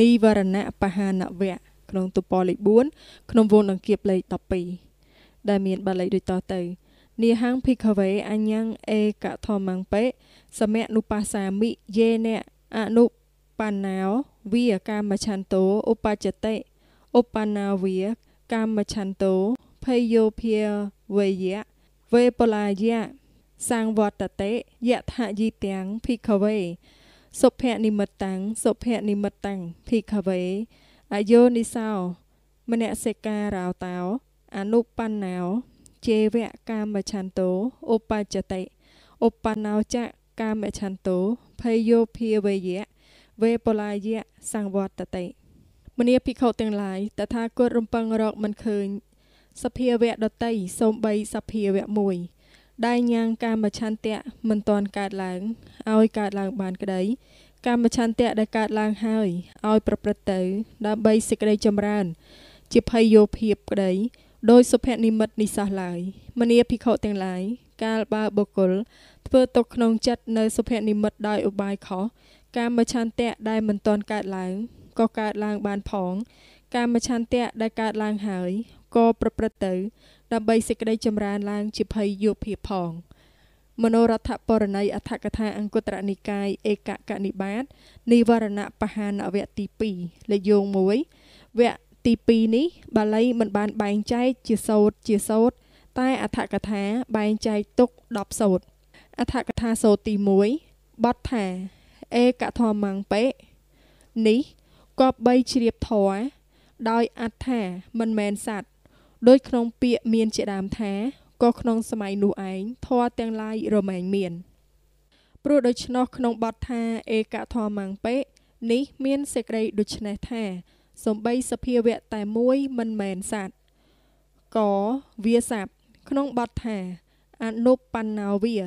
នីវរណៈបហានវៈក្នុងទុពលលេខ4ក្នុងវងដង្កៀបលេខ12ដែលមានបាលីដូចតទៅនីហੰភិក្ខវេអញ្ញੰអេកធម្មੰបេសមនុបាសាមិយេនៈអនុបណ្ណោវិកាមឆន្ទោឧបច្ចតិឧបណ្ណាវិកាមឆន្ទោភយោភាវយៈវេបលាយៈសង្វតតេយថយិទាំងភិក្ខវេ សុភនិមិត្តੰសុភនិមិត្តੰភិក្ខវេអយោនិសោមនសិការោតោអនុបណ្ណោជេវៈកាមឆន្ទោឧបច្ចតិឧបណ្ណោចកាមឆន្ទោភយោភាវយៈវេបលាយៈសង្វតតេមនីភិក្ខុទាំងឡាយតថាគតរំពឹងរកមិនឃើញសភាវៈដតីសូមបីសភាវៈមួយ ដែលញ៉ាំងកាមឆន្ទៈមិនទាន់កើតឡើងឲ្យកើតឡើងបានក្តីកាមឆន្ទៈដែលកើតឡើងហើយឲ្យប្រព្រឹត្តទៅ ដើម្បីសេចក្តីចម្រើន ជាភ័យយោភាពក្តីដោយសុភនិមិត្តនិសោះឡើយមនីភិក្ខុទាំងឡាយកាលបើបុគ្គលធ្វើទុកក្នុងចិត្តនៅសុភនិមិត្តដោយឧបាយខុសកាមឆន្ទៈដែលមិនទាន់កើតឡើងក៏កើតឡើងបានផង កាមឆន្ទៈដែលកើតឡើងហើយ ក៏ប្រព្រឹត្តទៅ ដើម្បីសេចក្តីចម្រើនឡើងជាភ័យយោភាពផងមនោរដ្ឋបរណីអដ្ឋកថាអង្គត្រនិកាយឯកកនិបាតនិវរណៈបហានវៈទី2លេខយោង1វគ្គទី2នេះបាលីមិនបានបែងចែកជាសោតជាសោតតែអដ្ឋកថាបែងចែកទុក10សោតអដ្ឋកថាសោតទី1បទថាឯកធម្មងបេនេះគប្បីជ្រាបធរដោយអត្ថាមិនមែនសัตว์ ដោយក្នុងពាក្យមានជាដើមថាក៏ក្នុងសម័យនោះឯងធរទាំងឡាយរមែងមានព្រោះដូច្នោះក្នុងបទថាឯកធម្មងបេនេះមានសេចក្តីដូច្នេះថាសំបីសភាវៈតែមួយមិនមែនសัตว์កវាស័ព្ទក្នុងបទថាអនុបណ្ណាវា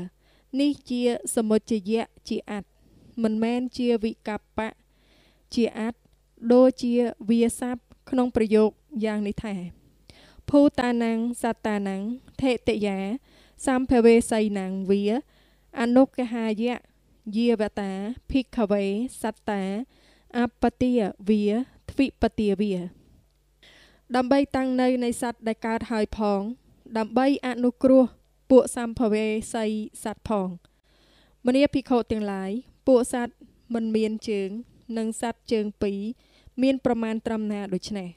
នេះជាសមុជយៈជាអត្តមិនមែនជាវិកបៈជាអត្តដូចជាវាស័ព្ទក្នុងប្រយោគយ៉ាងនេះថា ភូតានំសតានំថេតិយាសម្ភវេសីណងវាអនុកហាយៈយាវតាភិក្ខវេសត្តាអបតិយវាទ្វិបតិវា ដើម្បីតាំងនៅនៃសត្វដែលកើតហើយផង ដើម្បីអនុគ្រោះពួកសម្ភវេសីសត្វផងមនីភិក្ខុទាំងឡាយពួកសត្វមិនមានជើង និងសត្វជើងពីរមានប្រមាណត្រឹមណាដូច្នេះ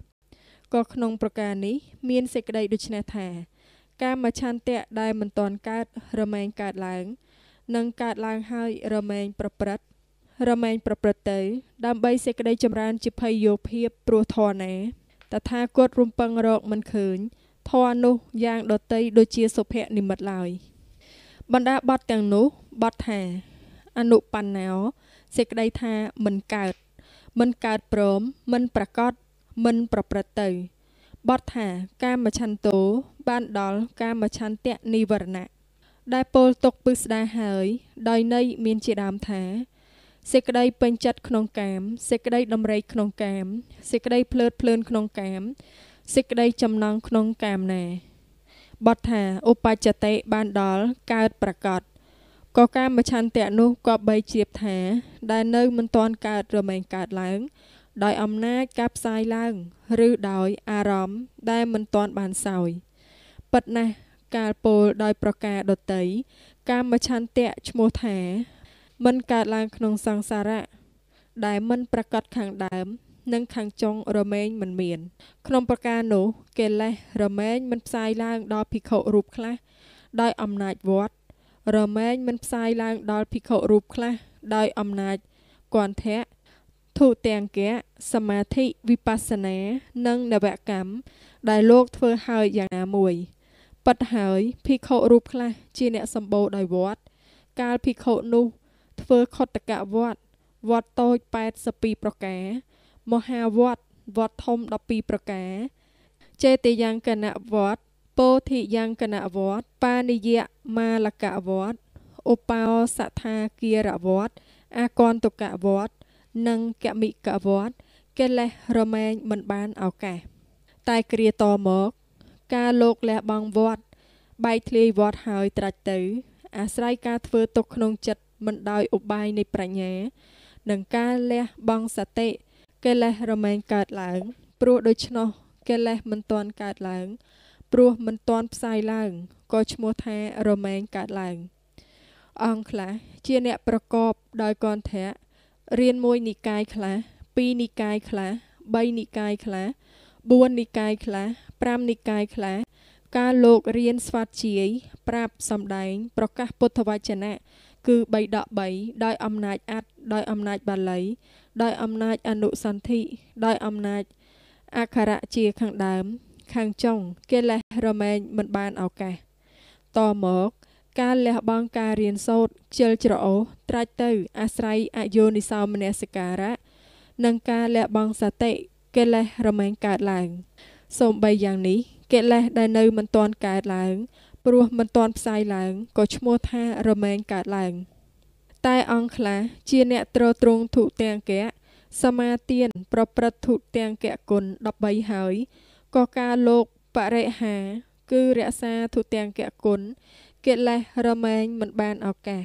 ក៏ក្នុងប្រការនេះមានសេចក្តីដូច្នេះថា កាមឆន្ទៈដែលមិនទាន់កើតរមែងកើតឡើងនឹងកើតឡើងហើយរមែងប្រព្រឹត្តរមែងប្រព្រឹត្តទៅ ដើម្បីសេចក្តីចម្រើនជាភ័យយោភាពព្រោះធរណាតថាគតរំពឹងរកមិនឃើញធរនោះយ៉ាងដតីដូចជាសុភនិមិត្តឡើយបណ្ដាបទទាំងនោះបទថា អនុបណ្ណោសេចក្តីថាមិនកើតមិនកើតព្រមមិនប្រកប មិនប្រព្រឹត្តទៅបទថាកាមឆន្ទោបានដល់កាមឆន្ទៈនិវរណៈដែលពោលទុកពឹស្ដាហើយ ដោយន័យមានជាដើមថាសេចក្តីពេញចិត្តក្នុងកាមសេចក្តីដំរីក្នុងកាមសេចក្តីភ្លើតភ្លើនក្នុងកាមសេចក្តីចំណងក្នុងកាមណាបទថាឧបច្ចតិបានដល់កើតប្រកបក៏កាមឆន្ទៈនោះក៏បីជ្រាបថា ដែលនៅមិនទាន់កើតរមែងកើតឡើង ដោយអំណាចការផ្សាយឡើង ឬដោយអារម្មណ៍ដែលមិនទាន់បានសោយពិតណាស់កាលពោលដោយប្រការដតីកាមឆន្ទៈឈ្មោះថា មិនកើតឡើងក្នុងសង្សារៈដែលមិនប្រកាសខាងដើម និងខាងចុងរមែងមិនមាន ក្នុងប្រការនោះកិលេសរមែងមិនផ្សាយឡើងដល់ភិក្ខុរូបខ្លះដោយអំណាចវត្តរមែងមិនផ្សាយឡើងដល់ភិក្ខុរូបខ្លះដោយអំណាចគន្ធៈ ធុទាំងកៈសមាធិវិបស្សនា និងនវកម្មដែលលោកធ្វើហើយយ៉ាងណាមួយប៉ិតហើយភិក្ខុរូបខ្លះជាអ្នកសម្បូរដោយវត្តកាលភិក្ខុនោះ ធ្វើខុតកវត្តវត្តតូច82ប្រការ មហាវត្តវត្តធំ12ប្រការចេតយ៉ាងកណវត្តពោធិយ៉ាងកណវត្តបានិយមាលកវត្តឧបោសថាគារវត្តអាគន្តុកវត្ត និងកមិកវត្តកិលេសរមែងមិនបានឱកាស តែគ្រាតមក ការលោកលះបង់វត្តបែកធ្លាយវត្តហើយត្រាច់ទៅ អាស្រ័យការធ្វើទុកក្នុងចិត្តមិនដោយឧបាយនៃប្រាជ្ញា និងការលះបង់សតិកិលេសរមែងកើតឡើង ព្រោះដូច្នោះកិលេសមិនទាន់កើតឡើង ព្រោះមិនទាន់ផ្សាយឡើងក៏ឈ្មោះថារមែងកើតឡើងអង្គខ្លះជាអ្នកប្រកបដោយកន្ធៈ រៀនមួយនិកាយខ្លះពីរនិកាយខ្លះ3និកាយខ្លះ4និកាយខ្លះ5និកាយខ្លះការលោករៀនស្វាត់ជាយប្រាប់សំដែង ប្រកាសពុទ្ធវចនៈគឺ3ដក3ដោយអំណាចអត្តដោយអំណាចបាលី ដោយអំណាចអនុសន្ធិដោយអំណាចអក្ខរៈជាខាងដើម ខាងចុងកិលេសរមែងមិនបានឱកាសតមក ការលះបង់ការរៀនសូត្រខ្ជិលច្រអូសត្រាច់ទៅអាស្រ័យអយោនិសោមនសិការៈនិងការលះបង់សតិកិលេសរមែងកើតឡើងសូម្បីយ៉ាងនេះកិលេសដែលនៅមិនទាន់កើតឡើងព្រោះមិនទាន់ផ្សាយឡើងក៏ឈ្មោះថារមែងកើតឡើងតែអង្គខ្លះជាអ្នកត្រទ្រង់ធុទាំងកៈសមាទានប្រព្រឹត្តធុទាំងកៈគុណ13ហើយក៏ការលោកបរិហា គឺរក្សាធុទាំងកៈគុណ កិលេសរមែងមិនបានឱកាស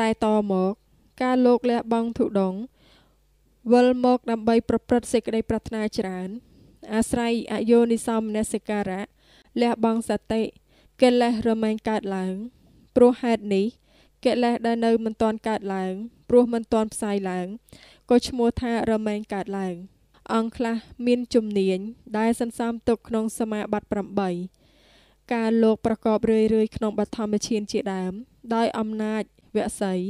តែតមក ការលោកលះបង់ធុដងវិលមកដើម្បីប្រព្រឹត្តសេចក្តីប្រាថ្នាច្រើន អាស្រ័យអយោនិសមនសិការៈលះបង់សតិកិលេសរមែងកើតឡើងព្រោះហេតុនេះកិលេសដែលនៅមិនទាន់កើតឡើងព្រោះមិនទាន់ផ្សាយឡើងក៏ឈ្មោះថារមែងកើតឡើងអង្គខ្លះមានជំនាញដែលសន្សំទុកក្នុងសមាបត្តិ8 ការលោកប្រកបរឿយៗក្នុងបឋមឈានជាដើម ដោយអំណាចវស័យ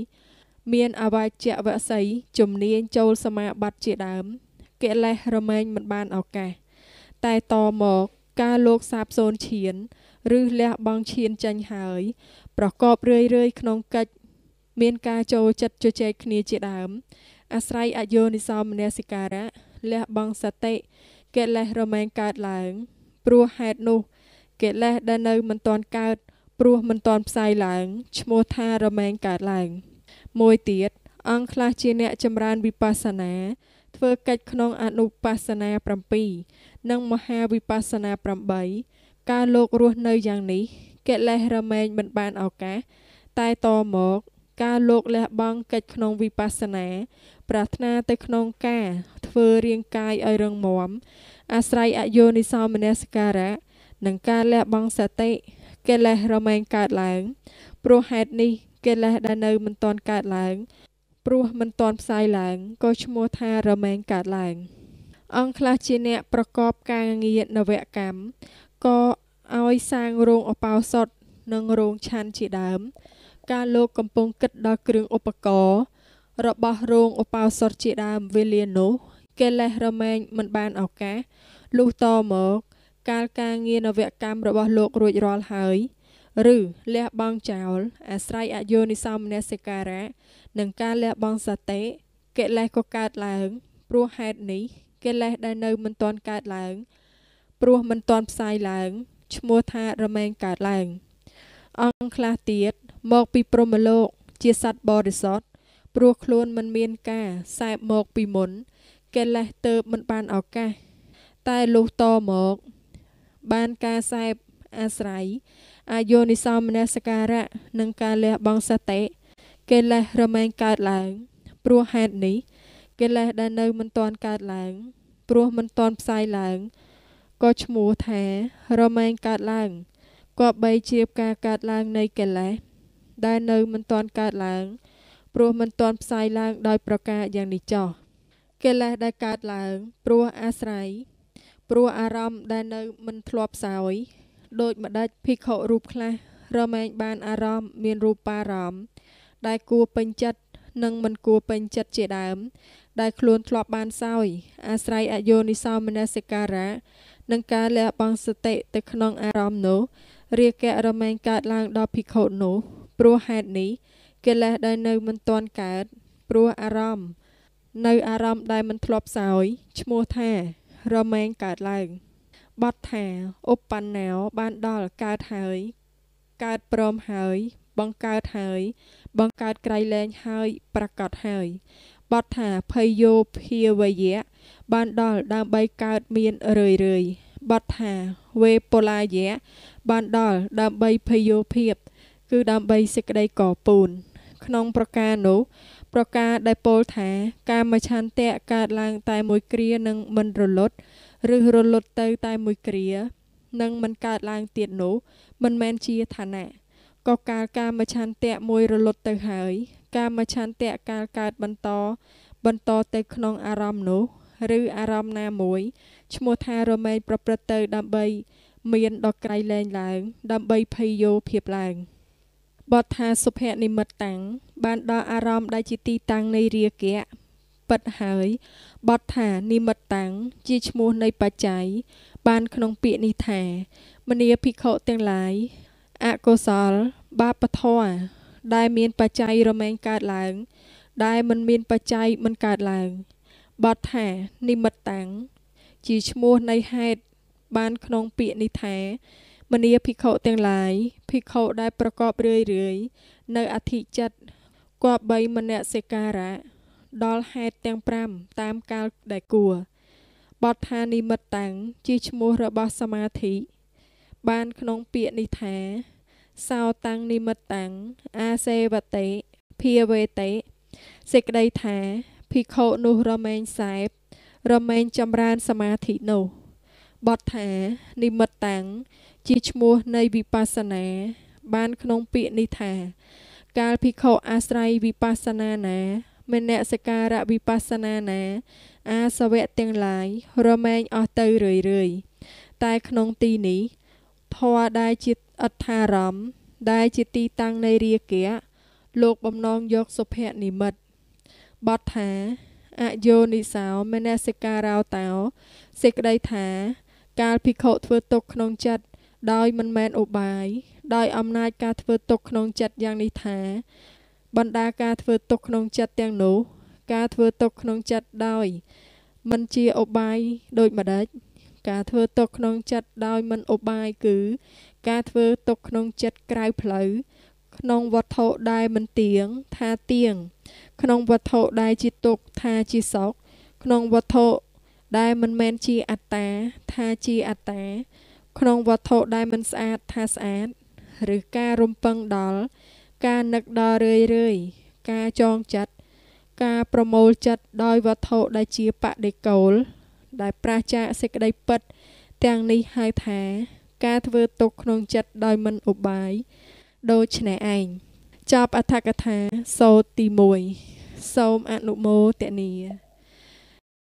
មានអវាជ្ជវស័យជំនាញចូលសមាបត្តិជាដើមកិលេសរមែងមិនបានឱកាស តែតមកការលោកសាបសូនឈាន ឬលះបង់ឈានចាញ់ហើយ ប្រកបរឿយរឿយក្នុងកិច្ចមានការចូលចិត្តជជែកគ្នាជាដើម អាស្រ័យអយោនិសោមនសិការៈលះបង់សតិកិលេសរមែងកើតឡើង ព្រោះហេតុនោះ កិលេសដែលនៅមិនទាន់កើតព្រោះមិនទាន់ផ្សាយឡើងឈ្មោះថារមែងកើតឡើង មួយទៀតអង្គខ្លះជាអ្នកចម្រើនវិបស្សនា ធ្វើកិច្ចក្នុងអនុបស្សនា7និងមហាវិបស្សនា8ការលោករស់នៅយ៉ាងនេះកិលេសរមែងមិនបានឱកាសតែតមកការលោកលះបង់កិច្ចក្នុងវិបស្សនា ប្រាថ្នាទៅក្នុងការធ្វើរាងកាយឲ្យរឹងមាំអាស្រ័យអយោនិសោមនសិការៈ និងការលះបង់សតិកិលេសរមែងកើតឡើង ព្រោះហេតុនេះកិលេសដែលនៅមិនទាន់កើតឡើង ព្រោះមិនទាន់ផ្សាយឡើងក៏ឈ្មោះថារមែងកើតឡើង អង្គខ្លះជាអ្នកប្រកបការងារនវកម្មក៏ឲ្យសាងរោងអបោសុតនិងរោងឆាន់ជាដើម ការលោកកំពុងគិតដល់គ្រឿងឧបករណ៍របស់រោងឧបោសថជាដើមវេលានោះកិលេសរមែងមិនបានឱកាសលុះតមក កាលការងារនវកម្មរបស់លោករួចរាល់ហើយឬលះបង់ចោលអាស្រ័យអយោនិសោមនសិការៈនិងការលះបង់សតិកិលេសក៏កើតឡើងព្រោះហេតុនេះកិលេសដែលនៅមិនទាន់កើតឡើងព្រោះមិនទាន់ផ្សាយឡើងឈ្មោះថារមែងកើតឡើង អង្គខ្លះទៀតមកពីព្រហ្មលោកជាសត្វបរិសុទ្ធព្រោះខ្លួនមិនមានការសែបមកពីមុនកិលេសទៅមិនបានឱកាស តែលុះតមក បានការសែបអាស្រ័យអាយោនិសោមនសការៈនិងការលះបង់សតិកិលេសរមែងកើតឡើង ព្រោះហេតុនេះកិលេសដែលនៅមិនទាន់កើតឡើង ព្រោះមិនទាន់ផ្សាយឡើងក៏ឈ្មោះថារមែងកើតឡើងក៏បីជាការកើតឡើងនៃកិលេសដែលនៅមិនទាន់កើតឡើង ព្រោះមិនទាន់ផ្សាយឡើងដោយប្រការយ៉ាងនេះចោះកិលេសដែលកើតឡើង ព្រោះអាស្រ័យ ព្រោះអារម្មណ៍ដែលនៅមិនធ្លាប់សោយដូចម្ដេចភិក្ខុរូបខ្លះរមែងបានអារម្មណ៍មានរូបារម្មណ៍ដែលគួរពេញចិត្តនិងមិនគួរពេញចិត្តជាដើម ដែលខ្លួនធ្លាប់បានសោយ អាស្រ័យអយោនិសោមនសិការៈនិងការលះបង់សតិទៅក្នុងអារម្មណ៍នោះរាគៈរមែងកើតឡើងដល់ភិក្ខុនោះព្រោះហេតុនេះកិលេសដែលនៅមិនទាន់កើតព្រោះអារម្មណ៍នៅអារម្មណ៍ដែលមិនធ្លាប់សោយឈ្មោះថា រមែងកើតឡើងបទថាឧបបណ្ណោបានដល់កើតហើយ កើតព្រមហើយ បង្កើតហើយ បង្កើតក្រៃលែងហើយប្រកាសហើយបទថាភ័យយោភាវយៈបានដល់ដើម្បីកើតមានរឿយរឿយបទថាវេពលាយៈបានដល់ដើម្បីភ័យយោភាព គឺដើម្បីសេចក្តីកពូន ក្នុងប្រការនោះ ប្រការដែលពោលថា កាមឆន្ទៈកើតឡើងតែមួយគ្រានឹងមិនរលត់ឬរលត់ទៅតែមួយគ្រានឹងមិនកើតឡើងទៀតនោះមិនមែនជាឋានៈក៏កាលកាមឆន្ទៈមួយរលត់ទៅហើយ កាមឆន្ទៈកាលកើតបន្តបន្តទៅក្នុងអារម្មណ៍នោះឬអារម្មណ៍ណាមួយឈ្មោះថារមែងប្រព្រឹត្តទៅដើម្បី មានដល់ក្រៃលែងឡើង ដើម្បីភ័យយោភាពឡើង បទថាសុភនិមិត្តតាំងបានដល់អារម្មណ៍ដែលជាទីតាំងនៃរាគៈពិតហើយបទថានិមិត្តតាំងជាឈ្មោះនៃបច្ច័យបានក្នុងពាក្យនេះថា មនីភិក្ខុទាំងឡាយអកុសល បាបធម៌ដែលមានបច្ច័យរមែងកើតឡើង ដែលមិនមានបច្ច័យមិនកើតឡើងបទថានិមិត្តតាំងជាឈ្មោះនៃហេតុបានក្នុងពាក្យនេះថា មនីភិក្ខុទាំងឡាយភិក្ខុដែលប្រកបរឿយរឿយនៅអធិចិត្តគប្បីមនសិការៈដល់ហេតុទាំង5តាមកាលដែលគួរបទថានិមិត្តតាំងជាឈ្មោះរបស់សមាធិបានក្នុងពាក្យនេះថាសោតាំងនិមិត្តតាំងអាសេវតេភាវេតេសេចក្តីថាភិក្ខុនោះរមែងសែបរមែងចម្រើនសមាធិនោះបទថានិមិត្តតាំង ជាឈ្មោះនៃវិបស្សនា បានក្នុងពាក្យនេះថា កាលភិក្ខុអាស្រ័យវិបស្សនាណាមនសិការៈវិបស្សនាណា អាសវៈទាំងឡាយរមែងអស់ទៅរឿយរឿយតែក្នុងទីនេះធម៌ដែលជាអត្ថារម្មណ៍ដែលជាទីតាំងនៃរាគៈលោកបំណងយកសុភនិមិត្តបទថាអយោនិសោមនសិការោតោសេចក្តីថា កាលភិក្ខុធ្វើទុកក្នុងចិត្ត ដោយមិនមែនឧបាយ ដោយអំណាចការធ្វើទុកក្នុងចិត្តយ៉ាងនេះថា បណ្ដាការធ្វើទុកក្នុងចិត្តទាំងនោះ ការធ្វើទុកក្នុងចិត្តដោយមិនជាឧបាយដូចម្ដេចការធ្វើទុកក្នុងចិត្តដោយមិនឧបាយគឺ ការធ្វើទុកក្នុងចិត្តក្រៅផ្លូវក្នុងវត្ថុដែលមិនទៀងថាទៀងក្នុងវត្ថុដែលជាទុកថាជាសុខក្នុងវត្ថុដែលមិនមែនជាអត្តាថាជាអត្តា ក្នុងវត្ថុដែលមិនស្អាតថាស្អាត ឬការរំពឹងដល់ការនឹកដល់រឿយរឿយការចងចិត្តការប្រមូលចិត្តដោយវត្ថុដែលជាបដិកូល ដែលប្រះចាកសេចក្តីពិត ទាំងនេះហៅថា ការធ្វើទុកក្នុងចិត្តដោយមិនឧបាយដូច្នេះឯងចប់អត្ថកថាសូត្រទី1សូមអនុមោទនា